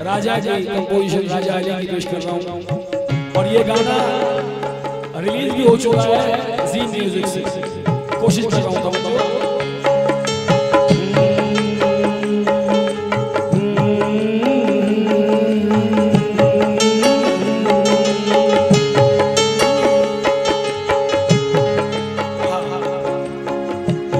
राजा जी composition Raja Ali की पेश कर रहा हूँ। और ये गाना रिलीज़ भी हो चुका है जी म्यूज़िक से। कोशिश कर रहा हूँ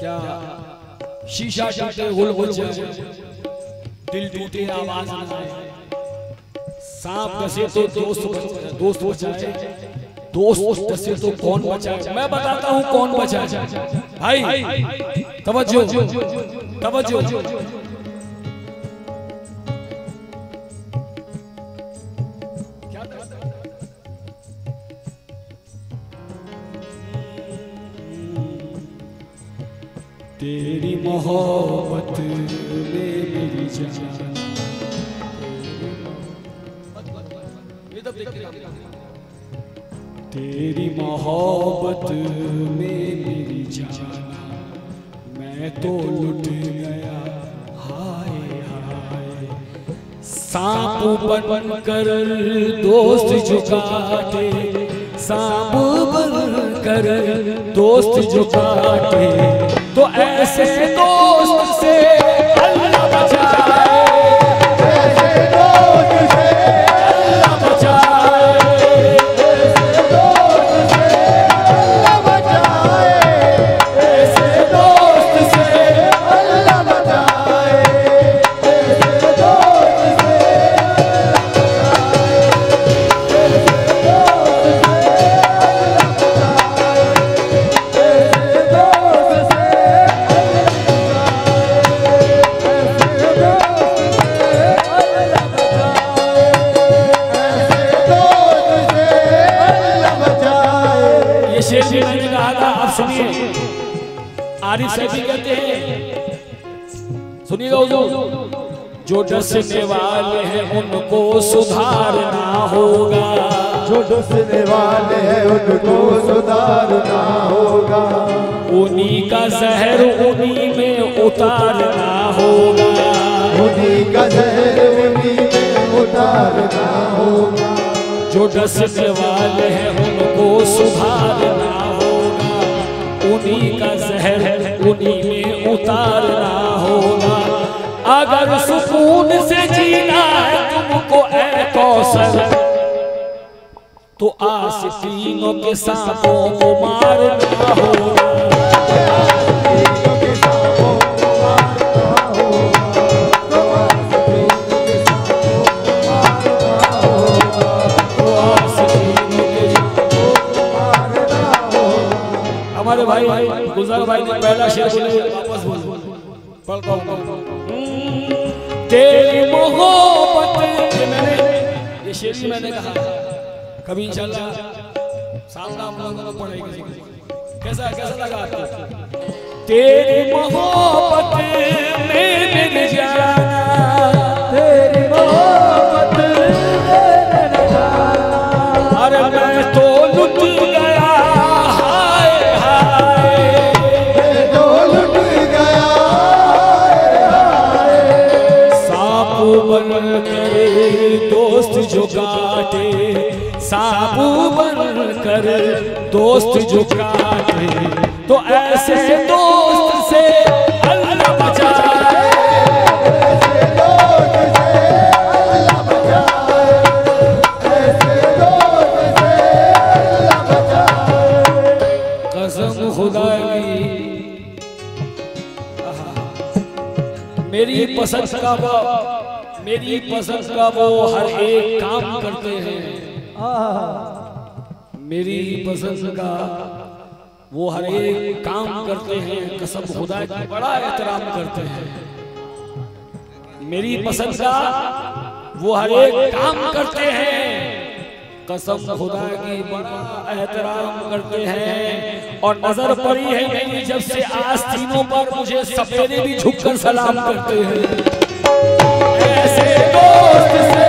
क्या? शीशा शीशे गुल गुल दिल टूटे आवाज़ सांप तो कसे तो दोस्त दोस्त बचाए। दोस्त कसे तो कौन बचाए। मैं बताता हूँ कौन बचाए। भाई तवज्जो। तवज्जो। मोहब्बत में मेरी जान। तेरी मोहब्बत में मेरी जान। मैं तो लुट गया हाय हाय। सांप बन कर दोस्त झुकाते सांप बन कर दोस्त झुकाते तो ऐसे दोस्त से शेर भी मैंने कहा था आप सुनिए। आरिफ सैफी कहते हैं सुनिएगा जो डसने वाले हैं उनको सुधारना होगा। जो डसने वाले हैं उनको सुधारना होगा। उन्हीं का जहर उन्हीं में उतारना होगा। उन्हीं का जहर डसने वाले हैं उनको सुधारना होगा। उन्हीं का जहर उन्हीं में उतारना होगा। अगर सुकून से जीना है तुमको कौशल तो आशिकीनों के सांपों को मारना होगा। हमारे भाई गुलजार भाई ने पहला शेर बोले वापस बोल। पढ़ता हूँ तेरी मोहब्बत मैंने ये शेर भी मैंने कहा। कभी इंशाल्लाह सामना हम लोगों पढ़ेंगे। कैसा कैसा लगा आपको? तेरी मोहब्बत में मिल जाना। काटे सांप बन कर दोस्त काटे तो ऐसे दोस्त से अल्लाह बचाए। मेरी पसंद का वो मेरी पसंद का वो हर एक काम करते हैं। मेरी पसंद का वो हर एक काम करते हैं, कसम खुदा की बड़ा एहतराम करते हैं। मेरी पसंद का वो हर एक काम करते हैं, कसम खुदा की बड़ा एहतराम करते हैं। और नज़र पड़ी है मेरी जब से आस्तीनों पर मुझे सपेरे भी झुककर सलाम करते हैं। ऐसे दोस्त से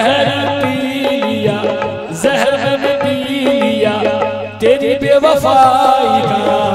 जहर पी लिया जहर पी लिया तेरी का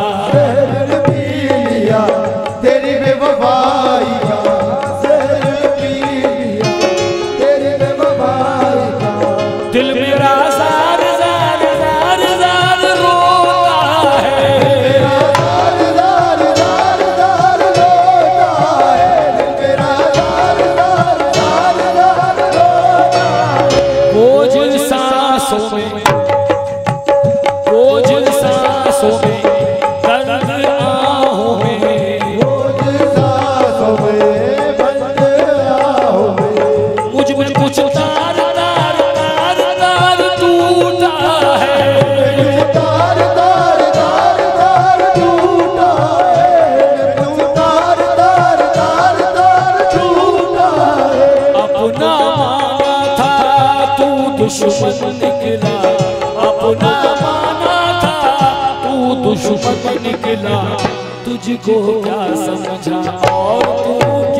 तू निकला तुझको क्या समझा? और तू